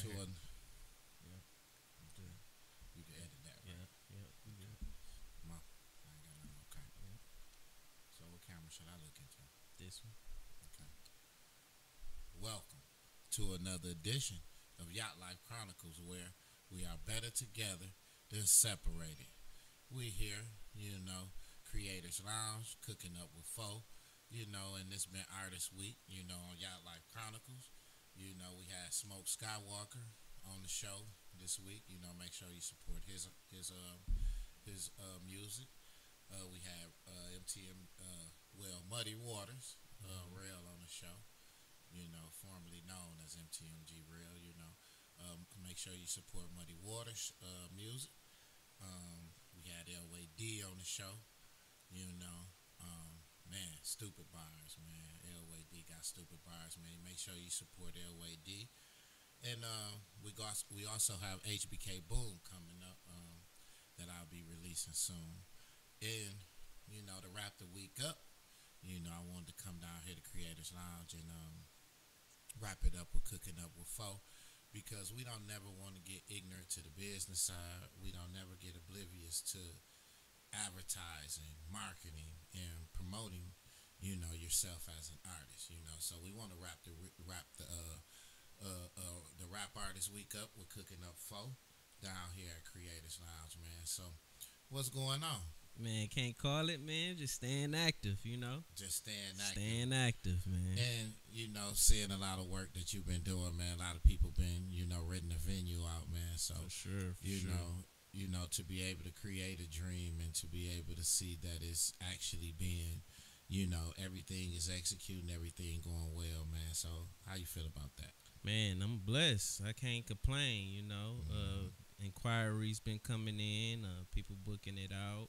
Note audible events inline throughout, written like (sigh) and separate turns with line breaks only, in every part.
right
to
here.
an.
Yeah.
You can edit that. Right?
Yeah, yeah, we good.
Come on. I ain't got nothing. Okay.
Yeah.
So what camera should I look into?
This one.
Okay. Welcome to another edition of Yat Life Chronicles, where we are better together than separated. We here, you know, Creators Lounge, cooking up with Fo, you know, and it's been Artist Week, you know, on Yat Life Chronicles. You know, we had Smoke Skywalker on the show this week. You know, make sure you support his his uh his uh music. Uh, we had uh, MTM, uh, well, Muddy Waters, uh, Rail on the show. You know, formerly known as MTMG Rail. You know, um, make sure you support Muddy Waters uh, music. Um, we had LWD on the show. You know, um, man, stupid bars, man. LWD got stupid bars, man. Make sure you support LWD. And uh, we got we also have HBK Boom coming up um, that I'll be releasing soon. And you know, to wrap the week up, you know, I wanted to come down here to Creators Lounge and um, wrap it up with cooking up with Fo because we don't never want to get ignorant to the business side. We don't never get oblivious to advertising, marketing, and promoting. You know yourself as an artist. You know, so we want to wrap the wrap the uh, uh, uh, the rap artist week up with cooking up Fo down here at Creators Lounge, man. So what's going on?
Man, can't call it, man. Just staying active, you know.
Just staying active.
Staying active, man.
And you know, seeing a lot of work that you've been doing, man. A lot of people been, you know, renting the venue out, man. So
for sure, for
you
sure.
know, you know, to be able to create a dream and to be able to see that it's actually being, you know, everything is executing, everything going well, man. So how you feel about that?
Man, I'm blessed. I can't complain, you know.
Mm-hmm.
Uh inquiries been coming in, uh people booking it out,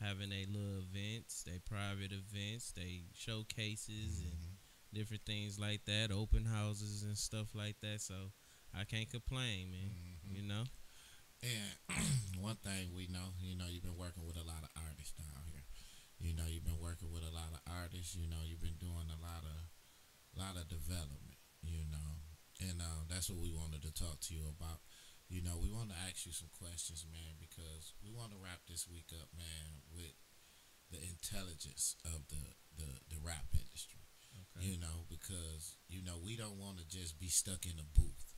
having they little events, they private events, they showcases and
Mhm.
different things like that, open houses and stuff like that. So I can't complain, man.
Mhm.
You know?
And (clears throat) one thing we know, you know, you've been working with a lot of artists down here. You know, you've been working with a lot of artists. You know, you've been doing a lot of, lot of development. You know, and uh, that's what we wanted to talk to you about. You know, we want to ask you some questions, man, because we want to wrap this week up, man, with the intelligence of the the, the rap industry.
Okay.
You know, because you know we don't want to just be stuck in a booth.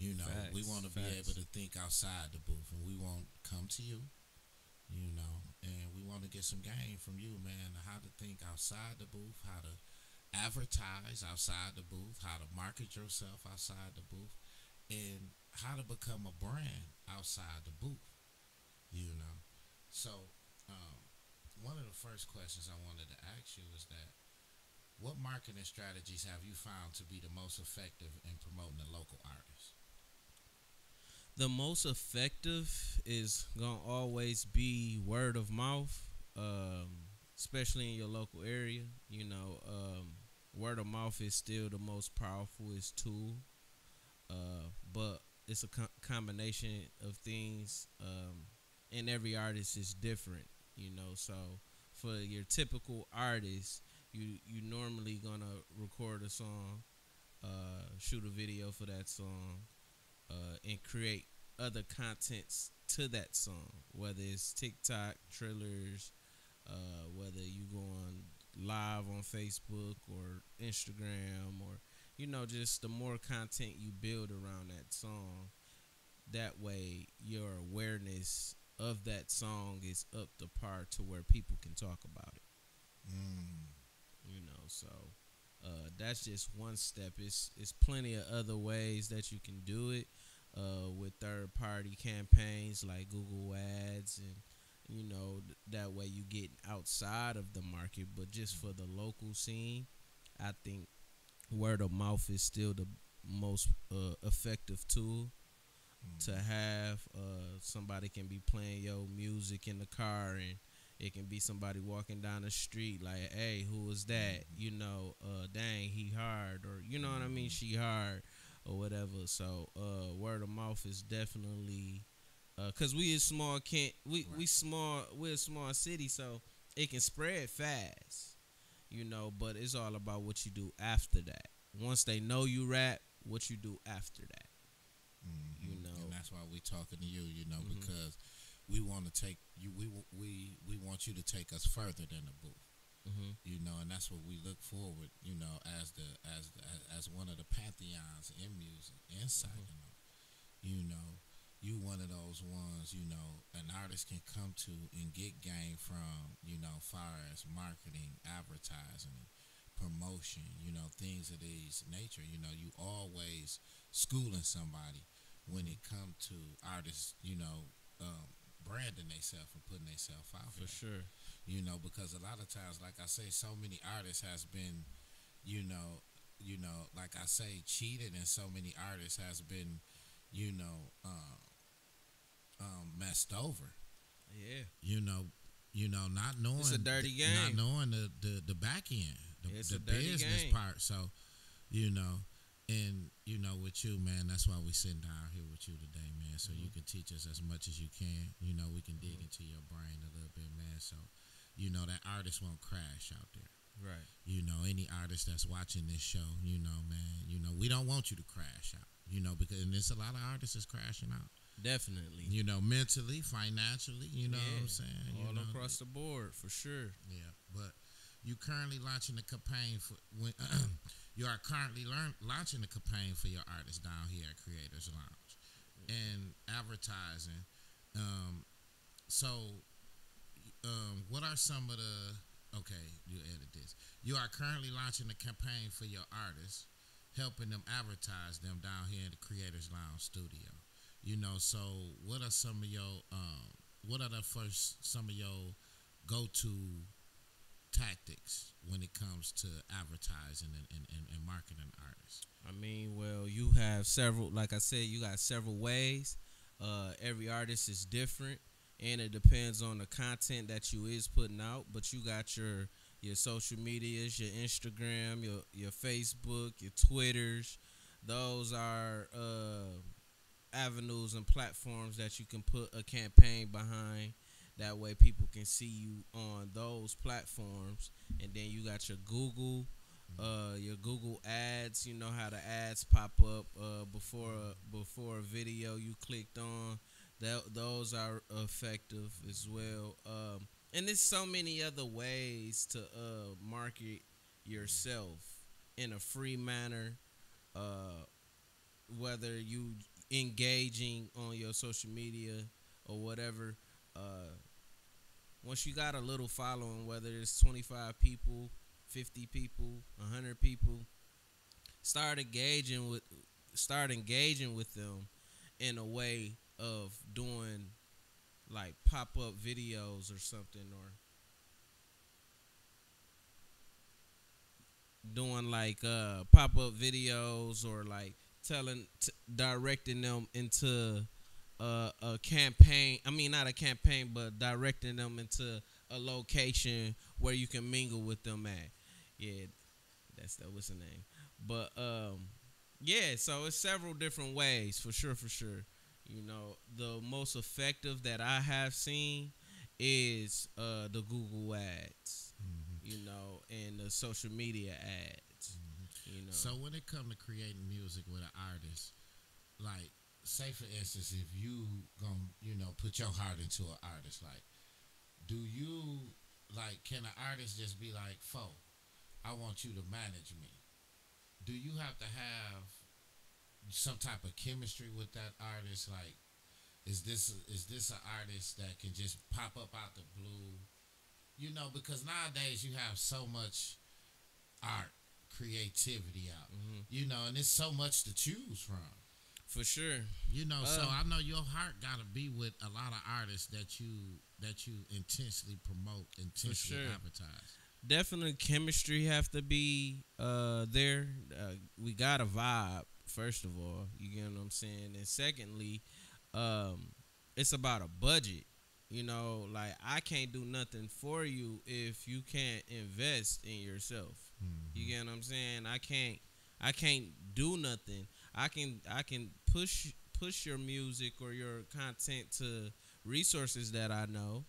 You know, we want to be able to think outside the booth, and we want to come to you. You know, and we want to get some game from you, man. How to think outside the booth, how to advertise outside the booth, how to market yourself outside the booth, and how to become a brand outside the booth. You know, so um, one of the first questions I wanted to ask you is that what marketing strategies have you found to be the most effective in promoting a local artist?
The most effective is gonna always be word of mouth, um, especially in your local area. You know, um, word of mouth is still the most powerful tool, uh, but it's a co- combination of things, um, and every artist is different. You know, so for your typical artist, you you normally gonna record a song, uh, shoot a video for that song uh, and create other contents to that song, whether it's TikTok, trailers, uh, whether you go on live on Facebook or Instagram, or you know, just the more content you build around that song, that way your awareness of that song is up to par to where people can talk about it.
Mm.
you know so uh, that's just one step. It's it's plenty of other ways that you can do it uh, with third party campaigns like google ads and you know th- that way you get outside of the market but just for the local scene i think word of mouth is still the most uh, effective tool to have uh, somebody can be playing your music in the car and it can be somebody walking down the street like hey who is that? You know uh dang he hard or you know what i mean? She hard or whatever so uh word of mouth is definitely uh cuz we is small can't we we
Right.
small we're a small city so it can spread fast you know but it's all about what you do after that once they know you rap what you do after that
Mhm.
You know.
and that's why we talking to you. You know,
Mhm.
because we want to take you. We we we want you to take us further than the booth.
Mm-hmm.
You know, and that's what we look forward. You know, as the as as, as one of the pantheons in music in Saginaw. You know, you one of those ones. You know, an artist can come to and get gain from. You know, far as marketing, advertising, promotion. You know, things of these nature. You know, you always schooling somebody when it come to artists. You know, um, branding themselves and putting themselves out
For
there
sure.
You know because a lot of times like i say so many artists has been you know you know like i say cheated and so many artists has been you know um, um messed over
Yeah.
you know you know not knowing
It's a dirty
th- not knowing the the, the back end the,
It's
the business
game.
part so you know and you know with you man that's why we sitting down here with you today man so you
Mhm.
can teach us as much as you can you know we can dig
Mhm.
into your brain a little bit man so you know that artist won't crash out there
Right.
you know any artist that's watching this show you know man you know we don't want you to crash out you know because and there's a lot of artists that's crashing out
Definitely.
you know mentally financially you know what i'm saying you
All
know,
across the board, for sure.
yeah, but you currently launching a campaign for when (clears throat) you are currently learn, launching a campaign for your artists down here at Creators Lounge and advertising. Um, so, um, what are some of the okay? You edit this. You are currently launching a campaign for your artists, helping them advertise them down here in the Creators Lounge studio. You know, so what are some of your um, what are the first some of your go to tactics when it comes to advertising and, and, and, and marketing artists?
I mean, well, you have several. Like I said, you got several ways. Uh, every artist is different, and it depends on the content that you is putting out. But you got your your social medias, your Instagram, your your Facebook, your Twitters. Those are uh, avenues and platforms that you can put a campaign behind. That way, people can see you on those platforms, and then you got your Google uh your Google ads. You know how the ads pop up uh before before a video you clicked on. That those are effective as well. Um, and there's so many other ways to uh market yourself in a free manner. Uh, whether you engaging on your social media or whatever. Uh, once you got a little following, whether it's 25 people, 50 people, 100 people, start engaging with start engaging with them in a way of doing like pop-up videos or something or doing like uh pop-up videos or like telling t- directing them into uh, a campaign i mean not a campaign but directing them into a location where you can mingle with them at. Yeah that's that what's the name. But um yeah so it's several different ways for sure for sure you know the most effective that i have seen is uh the google ads you know and the social media ads you know.
So when it comes to creating music with an artist, like say for instance, if you gonna you know put your heart into an artist, like do you like can an artist just be like, "Fo, I want you to manage me"? Do you have to have some type of chemistry with that artist? Like, is this is this an artist that can just pop up out the blue? You know, because nowadays you have so much art, creativity out.
Mhm.
You know, and there's so much to choose from.
for sure
You know, so
Uh,
I know your heart gotta be with a lot of artists that you that you intensely promote, intensely
sure.
advertise.
definitely chemistry have to be uh there uh, we got a vibe first of all you get what i'm saying? And secondly um it's about a budget you know? Like i can't do nothing for you if you can't invest in yourself. You get what i'm saying? I can't i can't do nothing. I can i can push push your music or your content to resources that i know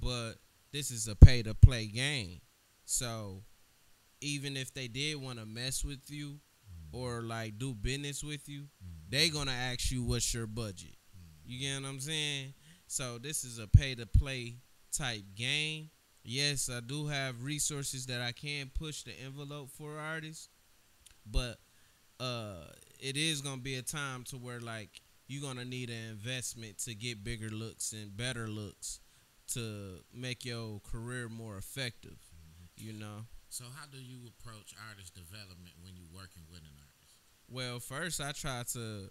but this is a pay to play game. So even if they did want to mess with you or like do business with you, mm-hmm. they gonna ask you what's your budget. Mm-hmm. You get what I'm saying? So this is a pay to play type game. Yes, I do have resources that I can push the envelope for artists, but uh it is gonna be a time to where like you're gonna need an investment to get bigger looks and better looks to make your career more effective. Mm-hmm. You know.
So how do you approach artist development when you're working with an artist?
Well, first I try to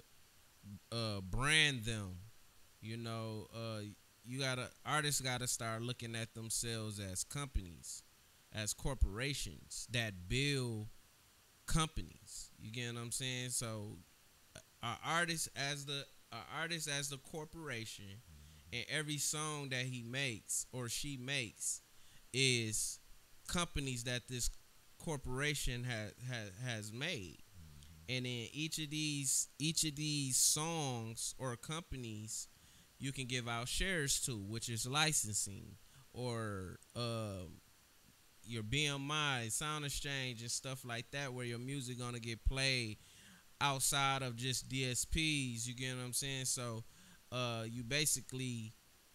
uh, brand them. You know, uh, you gotta artists gotta start looking at themselves as companies, as corporations that build companies. You get what I'm saying? So, our artist as the our artist as the corporation, and every song that he makes or she makes is companies that this corporation has has, has made. And in each of these each of these songs or companies you can give out shares to which is licensing or um your BMI sound exchange and stuff like that where your music gonna get played outside of just DSPs you get what I'm saying? So uh you basically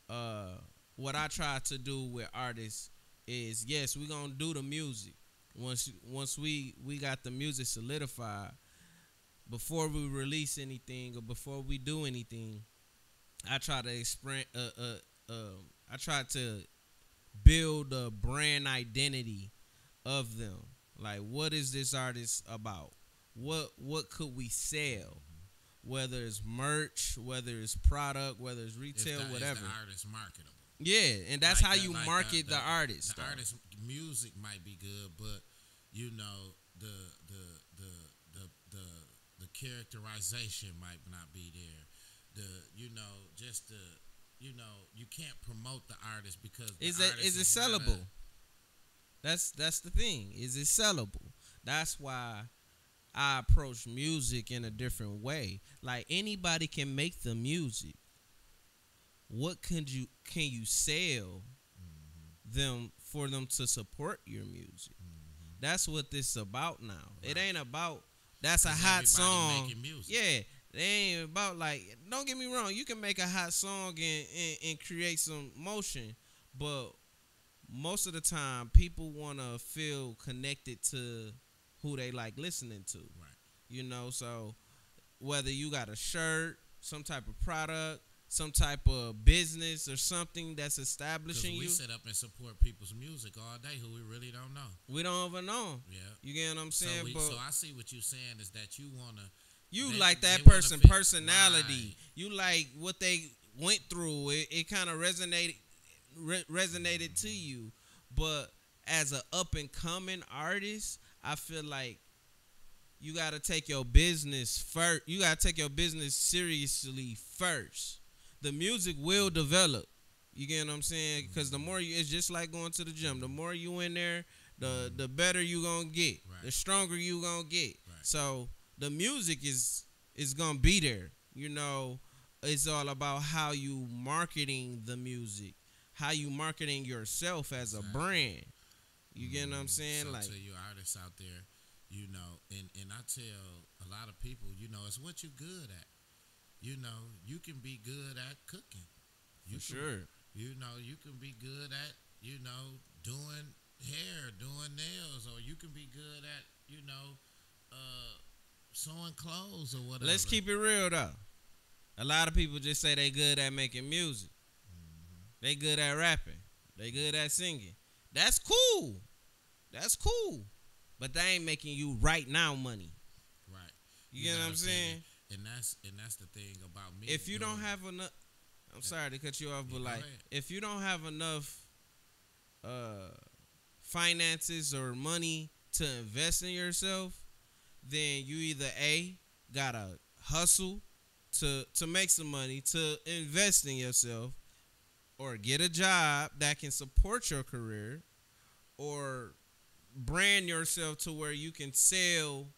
uh what I try to do with artists is yes we're gonna do the music once once we we got the music solidified before we release anything or before we do anything, I try to express. Uh, uh, um, I try to build a brand identity of them. Like, what is this artist about? What what could we sell? Whether it's merch, whether it's product, whether it's retail,
the- is
whatever.
the artist marketable?
Yeah, and that's
Like
how
the-
you
like
market the, artist.
The
though.
artist music might be good, but you know the the the the the the characterization might not be there. The you know just the you know you can't promote the artist because the
is it
is,
is it
a-
sellable? That's that's the thing. Is it sellable? That's why I approach music in a different way. Like anybody can make the music. What can you can you sell
Mm-hmm.
them for them to support your music? That's what this about now. It ain't about that's a hot song. Yeah, it ain't about like. Don't get me wrong. You can make a hot song and, and, and create some motion, but most of the time, people want to feel connected to who they like listening to.
Right.
You know, so whether you got a shirt, some type of product, some type of business or something that's establishing
we
you,
sit up and support people's music all day who we really don't know.
we don't even know.
Yeah.
You get what I'm
So,
saying?
we,
but
so I see what you're saying is that you wanna
you
they-
like that person personality
Right.
you like what they went through it, it kind of resonated re- resonated to mm-hmm. you but as an up and coming artist i feel like you got to take your business first you got to take your business seriously first the music will develop you get what i'm saying because the more you it's just like going to the gym the more you in there the mm-hmm. the better you gonna get
Right.
the stronger you gonna get
Right.
so the music is is gonna be there. You know, it's all about how you marketing the music, how you marketing yourself as a brand. You get what I'm mm-hmm. saying?
So
like,
to you artists out there, you know, and and I tell a lot of people, you know, it's what you're good at. You know, you can be good at cooking. You
for
can-
sure.
You know, you can be good at, you know, doing hair, doing nails, or you can be good at, you know, uh, sewing clothes or whatever.
Let's keep it real though. A lot of people just say they good at making music. They good at rapping. They good at singing. That's cool. That's cool. But they ain't making you right now money.
right.
You, get what I'm
gotta
saying?
And that's and that's the thing about me.
if you don't have enough I'm sorry to cut you off, but like if you don't have enough uh finances or money to invest in yourself, then you either A gotta hustle to to make some money to invest in yourself or get a job that can support your career or brand yourself to where you can sell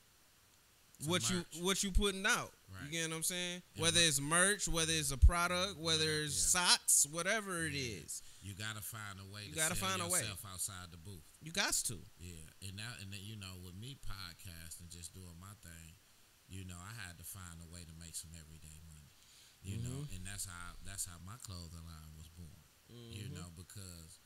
What you what you putting out. You
Right.
get what I'm saying?
Yeah,
whether
but-
it's merch, whether it's a product, whether it's
yeah.
socks, whatever it
Yeah.
is,
you gotta find a way
You
to
gotta
sell
find a way.
yourself outside the booth.
you got to.
Yeah, and now and then, you know, with me podcasting, just doing my thing, you know, I had to find a way to make some everyday money. You know,
Mhm.
and that's how that's how my clothing line was born. You
Mhm.
know, because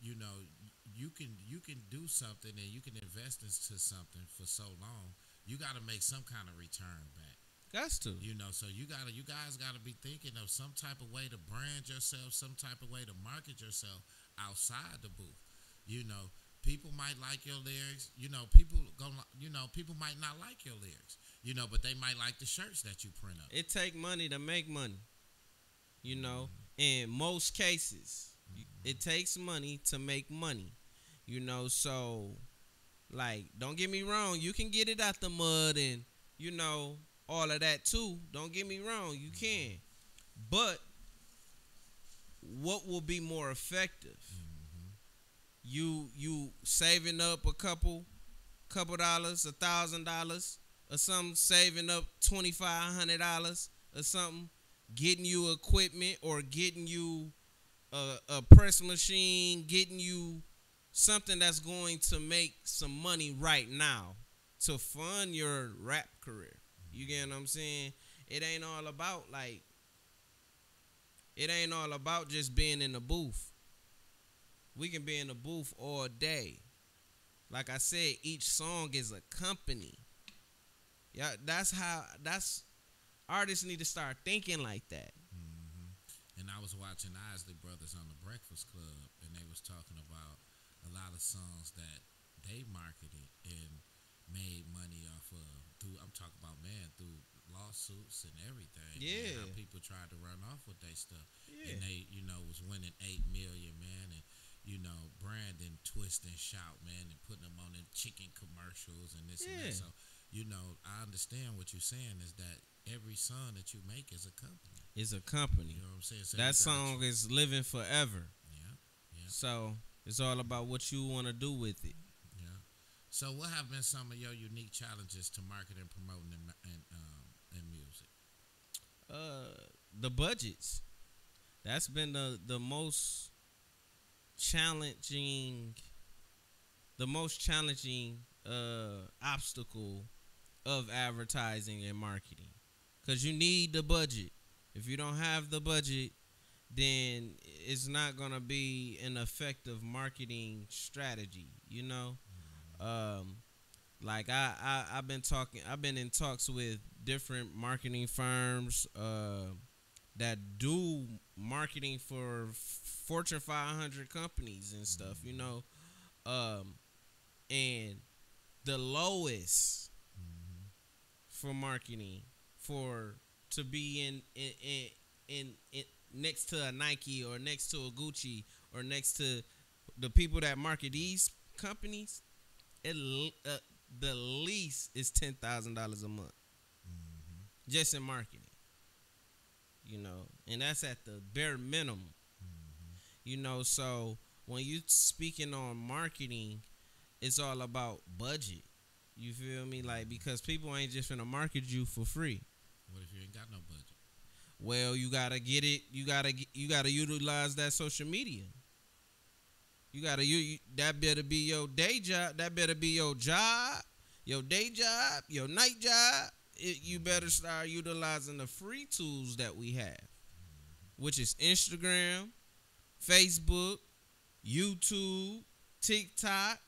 you know you can you can do something and you can invest into something for so long. You got to make some kind of return back.
Gots to.
You know, so you gotta, you guys gotta be thinking of some type of way to brand yourself, some type of way to market yourself outside the booth. You know, people might like your lyrics. You know, people gonna, you know, people might not like your lyrics. You know, but they might like the shirts that you print up.
It take money to make money. You know, mm-hmm. in most cases, you- it mm-hmm. takes money to make money. You know, so like, don't get me wrong, you can get it out the mud and you know all of that too. Don't get me wrong, you can, but what will be more effective? Mm-hmm. You you saving up a couple couple dollars, a thousand dollars, or something, saving up twenty five hundred dollars or something, getting you equipment or getting you a, a press machine, getting you something that's going to make some money right now to fund your rap career. You get what I'm saying? It ain't all about like it ain't all about just being in the booth. We can be in the booth all day. Like I said, each song is a company. Yeah, that's how that's artists need to start thinking like that.
hmm And I was watching Isley Brothers on the Breakfast Club, and they was talking about a lot of songs that they marketed and made money off of. Through I'm talking about man through lawsuits and everything. man,
Yeah.
how people tried to run off with their stuff,
Yeah.
and they you know was winning eight million, man, and you know Brandon twist and shout, man, and putting them on the chicken commercials and this and that. So you know I understand what you're saying is that every song that you make is a company.
Is a company.
You know what I'm saying? So
That song is living forever.
yeah, yeah,
So it's all about what you want to do with it.
yeah. So, what have been some of your unique challenges to marketing, and promoting in, in, um, music?
Uh, the budgets. That's been the the most challenging, the most challenging uh obstacle of advertising and marketing, because you need the budget. If you don't have the budget, then it's not gonna be an effective marketing strategy. You know, um, like I, I I've been talking, I've been in talks with different marketing firms uh, that do marketing for Fortune 500 companies and stuff. You know, um, and the lowest for marketing for to be in in in, in, in next to a Nike or next to a Gucci or next to the people that market these companies, it, uh, the least is ten thousand dollars a month mm-hmm. just in marketing. You know, and that's at the bare minimum. Mm-hmm. You know, so when you speaking on marketing, it's all about budget. You feel me? Like mm-hmm. because people ain't just gonna market you for free.
What if you ain't got no budget?
Well, you gotta get it. You gotta you gotta utilize that social media. You gotta you, that better be your day job. That better be your job, your day job, your night job. It, you better start utilizing the free tools that we have, which is Instagram, Facebook, YouTube, TikTok,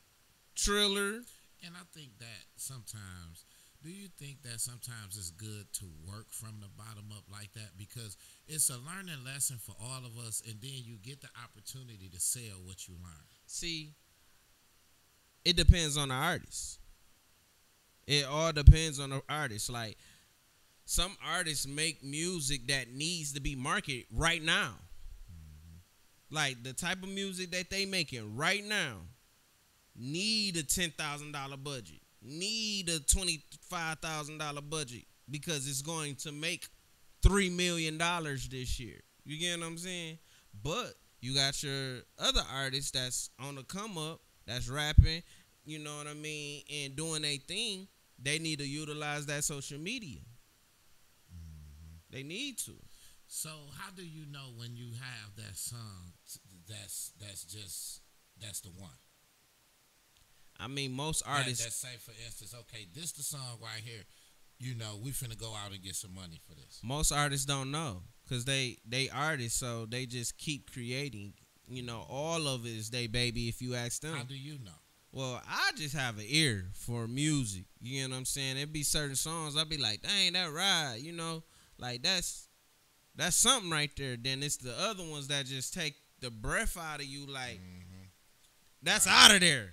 Triller.
And I think that sometimes, do you think that sometimes it's good to work from the bottom up like that? Because it's a learning lesson for all of us, and then you get the opportunity to sell what you learn.
See, it depends on the artist. It all depends on the artist. Like some artists make music that needs to be marketed right now. Mm-hmm. Like the type of music that they making right now need a ten thousand dollar budget, need a twenty five thousand dollar budget because it's going to make three million dollars this year. You get what I'm saying? But you got your other artists that's on the come up, that's rapping, you know what I mean, and doing a thing. They need to utilize that social media. Mm-hmm. They need to.
So how do you know when you have that song that's that's just that's the one?
I mean, most artists.
that say, for instance, okay, this the song right here. You know, we finna go out and get some money for this.
most artists don't know because they they artists, so they just keep creating. You know, all of it is they baby. If you ask them,
How do you know?
Well, I just have an ear for music. You know what I'm saying? It be certain songs I'll be like, dang, that ride, you know, like that's that's something right there. Then it's the other ones that just take the breath out of you, like
Mhm.
that's
Right.
out of there.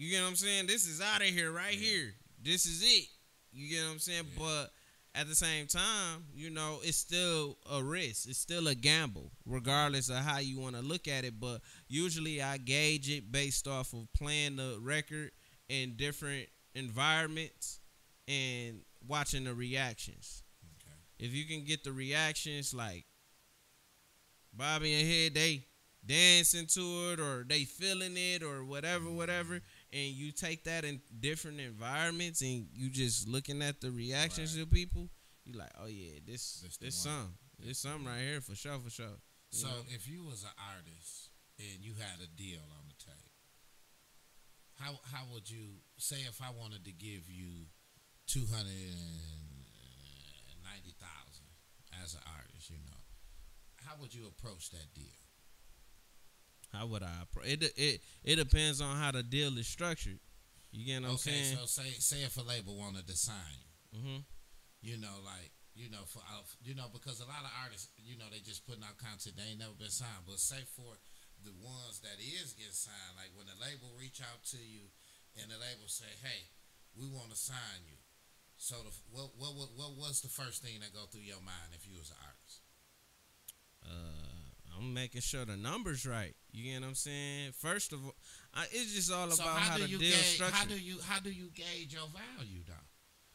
You get what I'm saying? This is out of here, right
Yeah.
here. This is it. You get what I'm saying?
Yeah.
But at the same time, you know, it's still a risk. It's still a gamble, regardless of how you want to look at it. But usually I gauge it based off of playing the record in different environments and watching the reactions.
Okay.
If you can get the reactions like Bobby and Head, they dancing to it or they feeling it or whatever, whatever, and you take that in different environments and you just looking at the reactions
Right.
of people, you like, oh yeah, this
This
this, something, this something right here for sure, for sure. You
So
know?
if you was an artist and you had a deal on the table, how how would you say if I wanted to give you two hundred and ninety thousand as an artist, you know, how would you approach that deal?
How would I? approach It it it depends on how the deal is structured. You get what I'm
okay,
saying?
so say say if a label wanted to sign you,
hmm
you know, like you know, for uh, you know, because a lot of artists, you know, they just putting out content they ain't never been signed. But say for the ones that is getting signed, like when the label reach out to you and the label say, "Hey, we want to sign you." So the, what what what what was the first thing that go through your mind if you was an artist?
Uh, I'm making sure the numbers right. You get what I'm saying? First of all, I, it's just all
so
about
how,
how,
do
the
you
deal
gauge?
structured.
How do you how do you gauge your value though?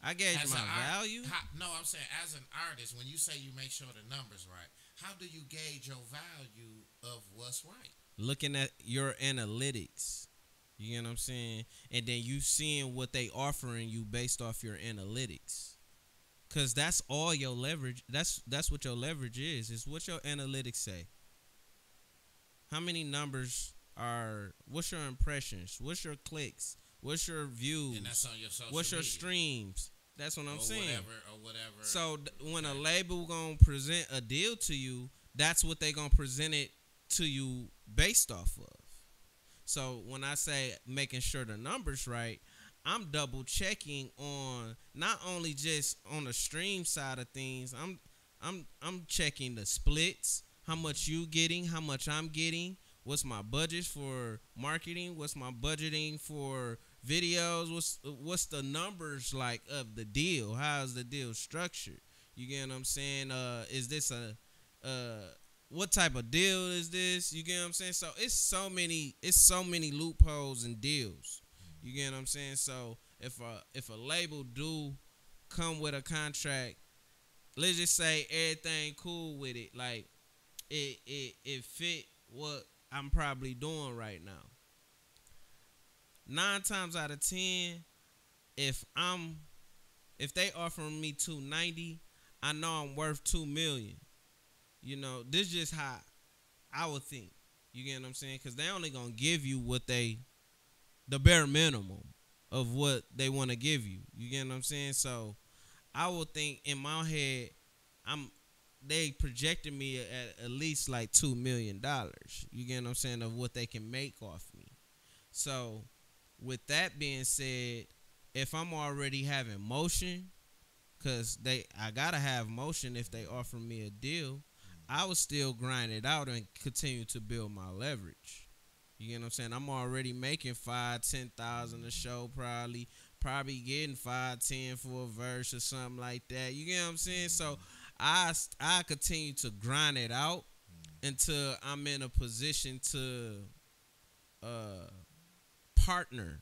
I gauge
As
my
art-
value.
how- no, I'm saying as an artist, when you say you make sure the numbers right, how do you gauge your value of what's right?
looking at your analytics. You get what I'm saying? And then you seeing what they offering you based off your analytics. Cause that's all your leverage. That's that's what your leverage is. Is what your analytics say. How many numbers are? What's your impressions? What's your clicks? What's your views?
And that's on your social
What's your
media.
streams? That's what I'm
or
saying.
Whatever, or whatever.
So th- when a label gonna present a deal to you, that's what they gonna present it to you based off of. So when I say making sure the numbers right, I'm double checking on not only just on the stream side of things. I'm I'm I'm checking the splits, how much you getting, how much I'm getting, what's my budget for marketing, what's my budgeting for videos, what's what's the numbers like of the deal? How's the deal structured? You get what I'm saying? Uh is this a uh what type of deal is this? You get what I'm saying? So it's so many it's so many loopholes and deals. You get what I'm saying? So if a if a label do come with a contract, let's just say everything cool with it, like it it it fit what I'm probably doing right now. Nine times out of ten, if I'm if they offering me two ninety, I know I'm worth two million. You know, this just how I would think. You get what I'm saying? Because they only gonna give you what they, the bare minimum of what they want to give you. You get what I'm saying? So, I would think in my head, I'm they projected me at at least like two million dollars. You get what I'm saying of what they can make off me. So, with that being said, if I'm already having motion, cause they I gotta have motion if they offer me a deal, I would still grind it out and continue to build my leverage. You get what I'm saying? I'm already making five, ten thousand a show, probably, probably getting five, ten for a verse or something like that. You get what I'm saying? So I I continue to grind it out until I'm in a position to uh partner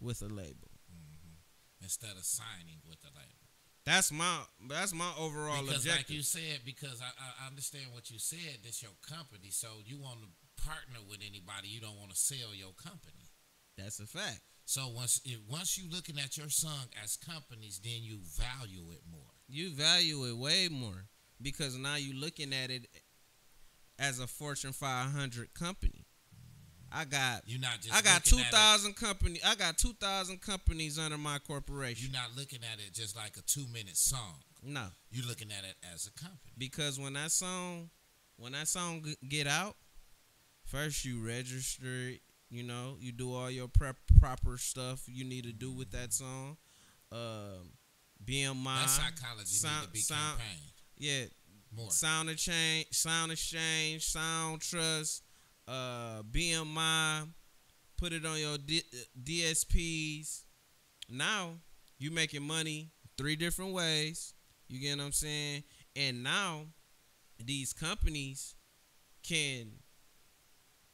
with a label.
Mhm. instead of signing with the label.
That's my that's my overall
because
objective.
like you said, because I, I understand what you said. This your company, so you want to partner with anybody. You don't want to sell your company.
that's a fact.
So once if, once you looking at your song as companies, then you value it more.
You value it way more because now you're looking at it as a Fortune 500 company. I got
You're not just
I got
looking
two
at it-
thousand company. I got two thousand companies under my corporation.
You're not looking at it just like a two minute song.
no,
You're looking at it as a company.
because when that song, when that song get out, first you register it. You know, you do all your prep proper stuff you need to do with that song. Um, BMI,
that psychology
sound-
need to be
sound-
campaigned
yeah,
more.
Sound exchange, sound exchange, Songtrust, uh, BMI. Put it on your D- DSPs. Now you making money three different ways. You get what I'm saying? And now these companies can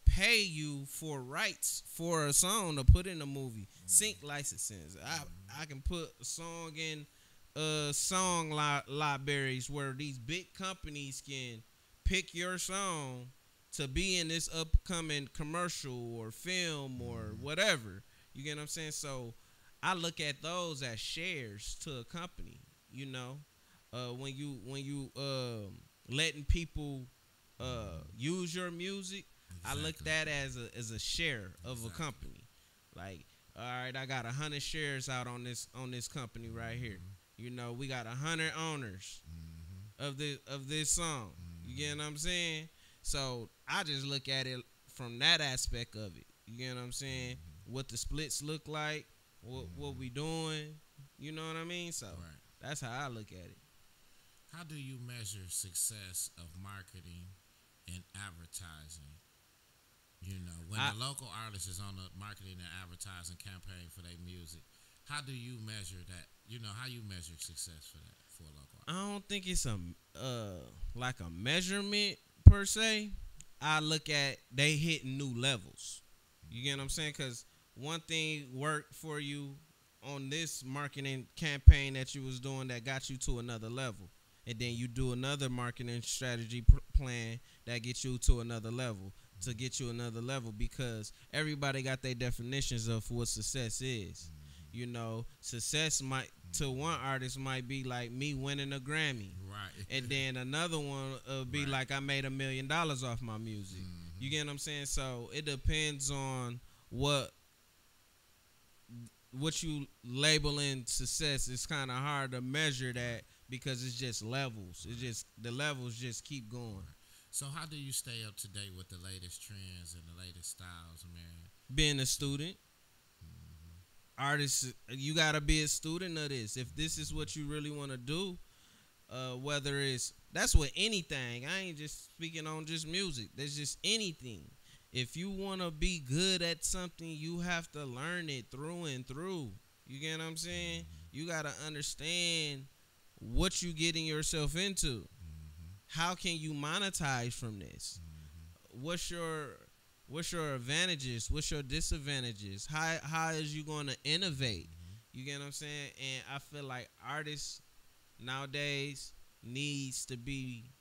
pay you for rights for a song to put in a movie. Sync licensing. I I can put a song in uh song li- libraries where these big companies can pick your song to be in this upcoming commercial or film or whatever. You get what I'm saying? So I look at those as shares to a company. You know, uh, when you when you um, letting people uh, use your music, I look that as a as a share of a company. Like, all right, I got a hundred shares out on this on this company right here. You know, we got a hundred owners
Mhm.
of this of this song. You get what I'm mm-hmm. saying? So I just look at it from that aspect of it. You get what I'm saying? Mm-hmm. What the splits look like, what what we mm-hmm. doing. You know what I mean? So
Right.
that's how I look at it.
How do you measure success of marketing and advertising? You know, when
I-
a local artist is on a marketing and advertising campaign for their music, how do you measure that? You know, how you measure success for that for a local
I don't think it's a uh like a measurement per se. I look at they hitting new levels. You get what I'm saying? Because one thing worked for you on this marketing campaign that you was doing that got you to another level, and then you do another marketing strategy plan that gets you to another level to get you another level because everybody got their definitions of what success is. You know, success might to one artist might be like me winning a Grammy
Right.
and then another one will be
Right.
like I made a million dollars off my music.
Mhm.
You get what I'm saying? So it depends on what what you labeling success. It's kind of hard to measure that because it's just levels. It's just the levels just keep going.
So how do you stay up to date with the latest trends and the latest styles, man?
Being a student, artists, you gotta be a student of this. If this is what you really want to do, uh, whether it's that's with anything. I ain't just speaking on just music. There's just anything. If you want to be good at something, you have to learn it through and through. You get what I'm saying? Mm-hmm. You gotta understand what you getting yourself into. Mm-hmm. How can you monetize from this? Mm-hmm. What's your what's your advantages? What's your disadvantages? How how is you going to innovate? Mm-hmm. You get what I'm saying? And I feel like artists nowadays needs to be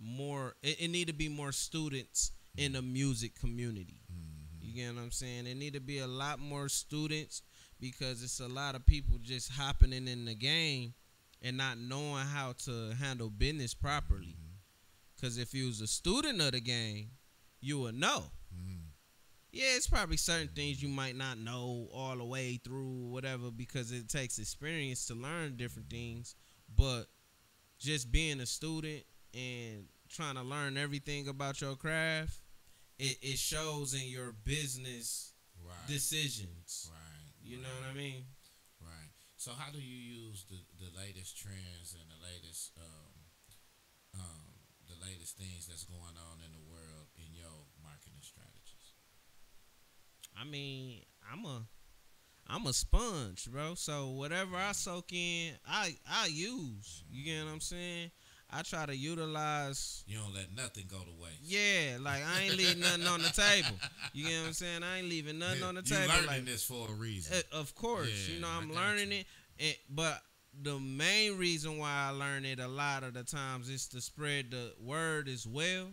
more. It, it need to be more students in the music community. Mm-hmm. You get what I'm saying? There need to be a lot more students because it's a lot of people just hopping in, in the game and not knowing how to handle business properly. Mm-hmm. Because if you was a student of the game, you would know. Yeah, it's probably certain things you might not know all the way through, whatever, because it takes experience to learn different things. But just being a student and trying to learn everything about your craft, it, it shows in your business
Right.
decisions.
right.
You
right.
know what I mean?
Right. So how do you use the, the latest trends and the latest um, um, the latest things that's going on in the world in your marketing strategies?
I mean, I'm a I'm a sponge, bro. So whatever I soak in, I I use. You get what I'm saying? I try to utilize
You don't let nothing go to waste.
Yeah, like I ain't leaving nothing on the table. (laughs) You get what I'm saying? I ain't leaving nothing on the
you
table.
learning
Like,
this for a reason.
uh, of course,
Yeah,
you know I'm learning
you.
it, and, but the main reason why I learn it a lot of the times is to spread the word as well,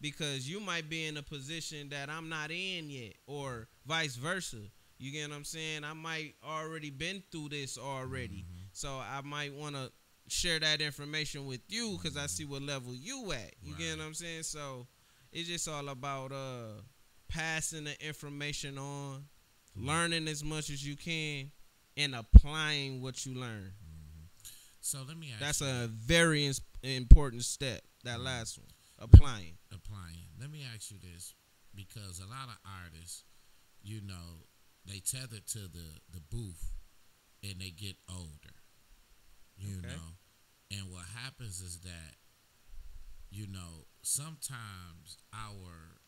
because you might be in a position that I'm not in yet, or vice versa. You get what I'm saying? I might already been through this already,
Mm-hmm.
so I might want to share that information with you because I see what level you at. You get what I'm saying? So it's just all about uh passing the information on, learning as much as you can, and applying what you learn.
So let me ask
That's
you,
a very important step. That last one, applying.
Applying. Let me ask you this, because a lot of artists, you know, they tether to the the booth, and they get older. You
Okay.
know, and what happens is that, you know, sometimes our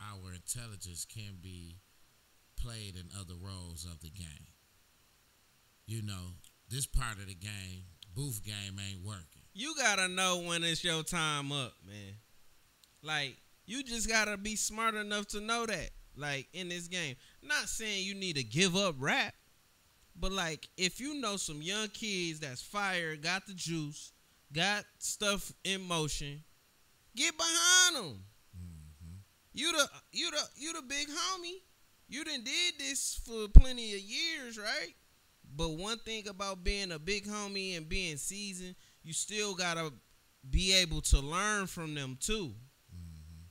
our intelligence can be played in other roles of the game. You know, this part of the game, booth game, ain't working.
You gotta know when it's your time up, man. Like you just gotta be smart enough to know that. Like in this game, not saying you need to give up rap, but like if you know some young kids that's fire, got the juice, got stuff in motion, get behind them.
Mm-hmm.
You the you the you the big homie. You done did this for plenty of years, right? But one thing about being a big homie and being seasoned, you still gotta be able to learn from them too.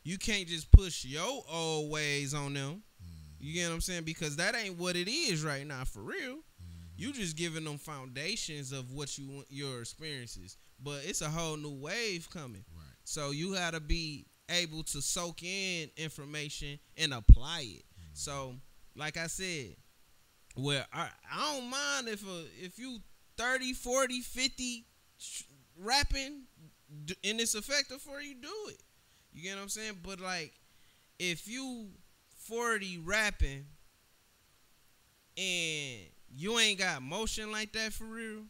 You can't just push your old ways on them. You get what I'm saying? Because that ain't what it is right now, for real. You mm-hmm. just giving them foundations of what you want your experiences, but it's a whole new wave coming.
Right.
So you gotta be able to soak in information and apply it. Mm-hmm. So, like I said, well, I, I don't mind if a, if you 30, 40, 50 sh- rapping d- and it's effective for you, do it. You get what I'm saying? But like, if you 40 rapping and you ain't got motion like that for real,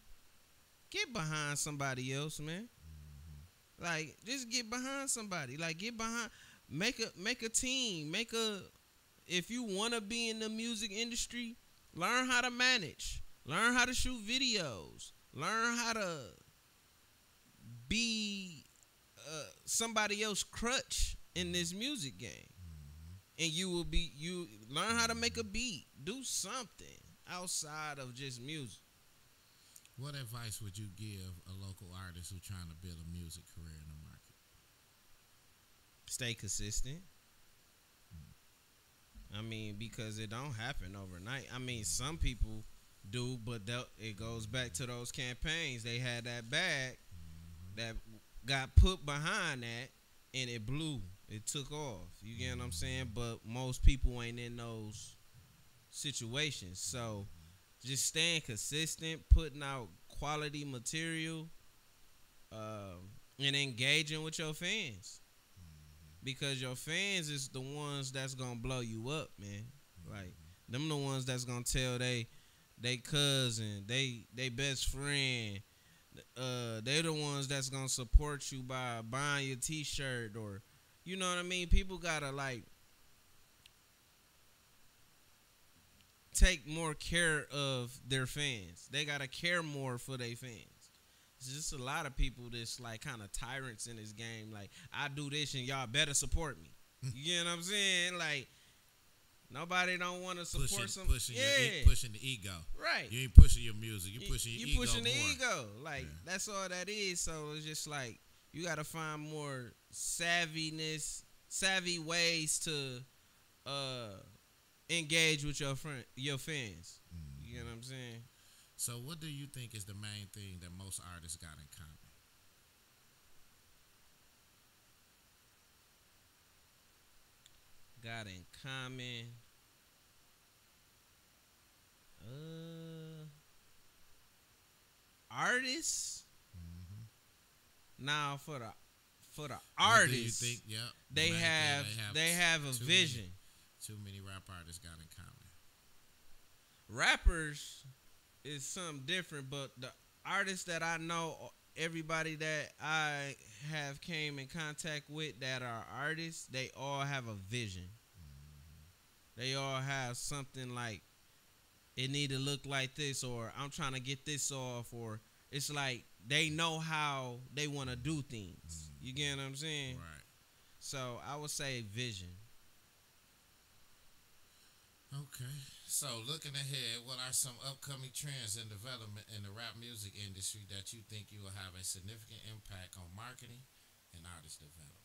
get behind somebody else, man. Mm-hmm. Like, just get behind somebody. Like, get behind. Make a make a team. Make a. If you want to be in the music industry, learn how to manage. Learn how to shoot videos. Learn how to be uh, somebody else crutch in this music game, and you will be you learn how to make a beat. Do something outside of just music.
What advice would you give a local artist who's trying to build a music career in the market?
stay consistent. I mean, because it don't happen overnight. I mean, some people do, but it goes back to those campaigns. They had that bag that got put behind that, and it blew. It took off. You get what I'm saying? But most people ain't in those situations. So, just staying consistent, putting out quality material, um, and engaging with your fans because your fans is the ones that's gonna blow you up, man. Like them the ones that's gonna tell they they cousin, they they best friend. Uh, they're the ones that's gonna support you by buying your T-shirt or, you know what I mean. People gotta like take more care of their fans. They gotta care more for their fans. It's just a lot of people that's like kind of tyrants in this game. Like I do this and y'all better support me. (laughs) You get what I'm saying? Like nobody don't want to support
Pushing,
some.
pushing,
yeah,
your, e- pushing the ego.
right.
You ain't pushing your music. You pushing your
you
ego
pushing the
more.
ego. Like
Yeah.
that's all that is. So it's just like you got to find more savviness, savvy ways to uh engage with your friend, your fans.
Mm.
You know what I'm saying?
So, what do you think is the main thing that most artists got in common?
got in common. Uh, artists. Now for the for the artists,
think? Yep. the
they
main thing
have they have a
too many-
vision.
Too many rap artists got in common.
Rappers is something different, but the artists that I know, everybody that I have came in contact with that are artists, they all have a vision. They all have something like it need to look like this, or I'm trying to get this off, or it's like they know how they want to do things. You get what I'm saying?
Right.
So I would say vision.
Okay. So, looking ahead, what are some upcoming trends and development in the rap music industry that you think you will have a significant impact on marketing and artist development?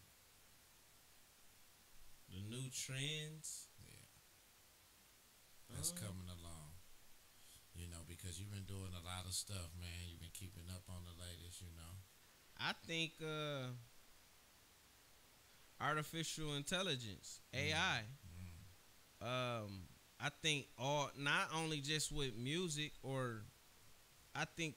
the new trends. Yeah.
That's
Uh,
coming along. You know, because you've been doing a lot of stuff, man. You've been keeping up on the latest, you know.
I think uh, artificial intelligence AI.
Mm.
Um, I think all not only just with music or, I think.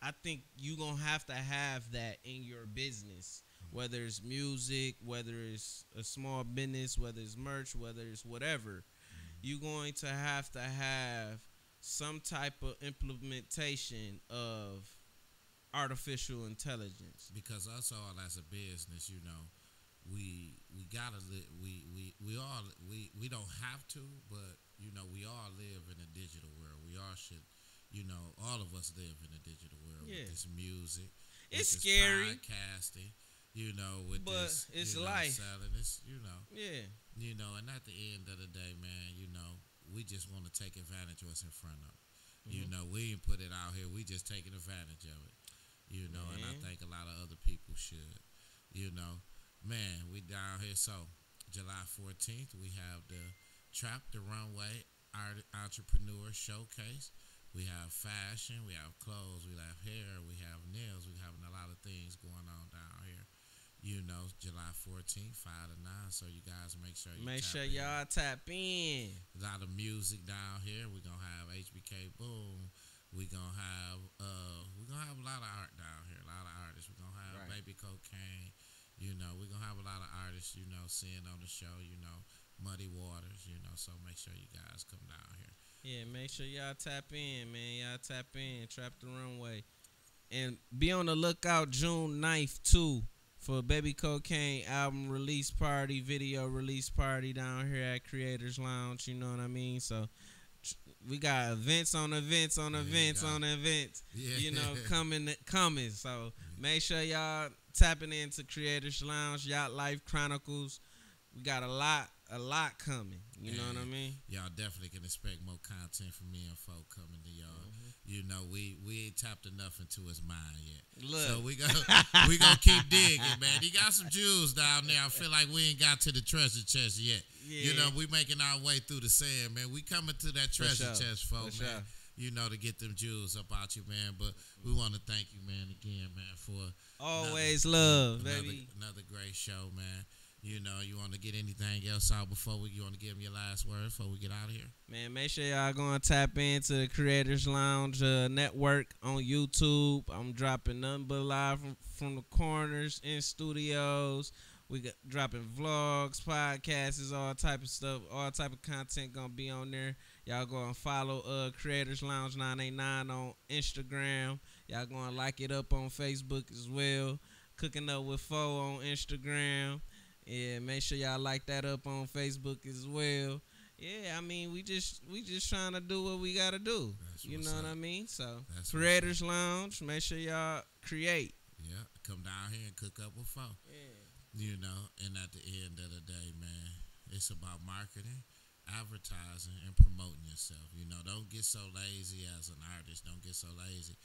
I think you gonna have to have that in your business, whether it's music, whether it's a small business, whether it's merch, whether it's whatever. You're going to have to have some type of implementation of artificial intelligence.
because us all as a business, you know, we we gotta li- we we we all we we don't have to, but you know, we all live in a digital world. We all should, you know, all of us live in a digital world
Yeah.
with this music.
It's
this
scary.
podcasting. You know, with
But
this,
it's
you know,
life.
selling this, you know,
Yeah.
you know, and at the end of the day, man, you know, we just want to take advantage of what's in front of. You
Mhm.
know, we ain't put it out here. We just taking advantage of it. You know, and I think a lot of other people should. You know, man, we down here. So July fourteenth, we have the Trap the Runway Art Entrepreneur Showcase. We have fashion, we have clothes, we have hair, we have nails. We having a lot of things going on down here. You know, July fourteenth, five to nine. So you guys make sure you
Make
tap
sure
in.
y'all tap in.
A lot of music down here. We're gonna have HBK Boom. We gonna have uh we gonna have a lot of art down here. A lot of artists. We're gonna have
Right.
Baby Cocaine. You know, we're gonna have a lot of artists, you know, seeing on the show, you know, Muddy Waters, you know, so make sure you guys come down here.
Yeah, make sure y'all tap in, man. Y'all tap in. Trap the runway. And be on the lookout June 9th, too, for Baby Cocaine album release party, video release party down here at Creators Lounge. You know what I mean? So we got events on events on events on events.
Yeah.
You know, (laughs) coming coming. So make sure y'all tapping into Creators Lounge, Yat Life Chronicles. We got a lot, a lot coming. You know what I mean?
y'all definitely can expect more content from me and folk coming to y'all.
Mm-hmm.
You know, we we ain't tapped enough into his mind yet.
Look,
So we go we gonna keep digging, man. He got some jewels down there. I feel like we ain't got to the treasure chest yet.
yeah.
You know, we making our way through the sand, man. We coming to that treasure
sure.
chest, folks, man.
sure.
You know, to get them jewels up out you, man. But we want to thank you, man, again, man, for
Always love,
another,
baby.
another great show, man. You know, you want to get anything else out before we? You want to give them your last word before we get out of here?
Man, make sure y'all going to tap into the Creators Lounge uh, network on YouTube. I'm dropping nothing but live from, from the corners in studios. We got dropping vlogs, podcasts, all type of stuff, all type of content gonna be on there. Y'all go and follow uh Creators Lounge 989 on Instagram. Y'all gonna like it up on Facebook as well. Cooking up with Fo on Instagram. Yeah, make sure y'all like that up on Facebook as well. Yeah, I mean we just we just trying to do what we gotta do.
That's
you know what. I mean? So
That's
Creators Lounge, make sure y'all create.
Yeah, come down here and cook up with folk.
Yeah.
You know, and at the end of the day, man, it's about marketing, advertising, and promoting yourself. You know, don't get so lazy as an artist. Don't get so lazy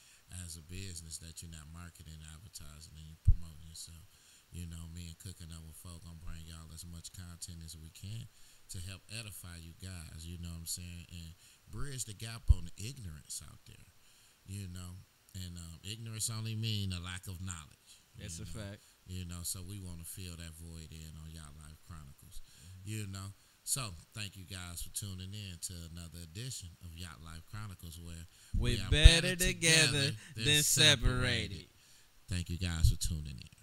as a business that you're not marketing, advertising, and you're promoting yourself. You know, me and cooking up with folk gonna bring y'all as much content as we can to help edify you guys. You know what I'm saying, and bridge the gap on the ignorance out there. You know, and um, ignorance only mean a lack of knowledge.
That's
you
a
know?
fact.
You know, so we want to fill that void in on Yat Life Chronicles.
Mm-hmm.
You know, so thank you guys for tuning in to another edition of Yat Life Chronicles, where
We're
we are
better together than separated.
Thank you guys for tuning in.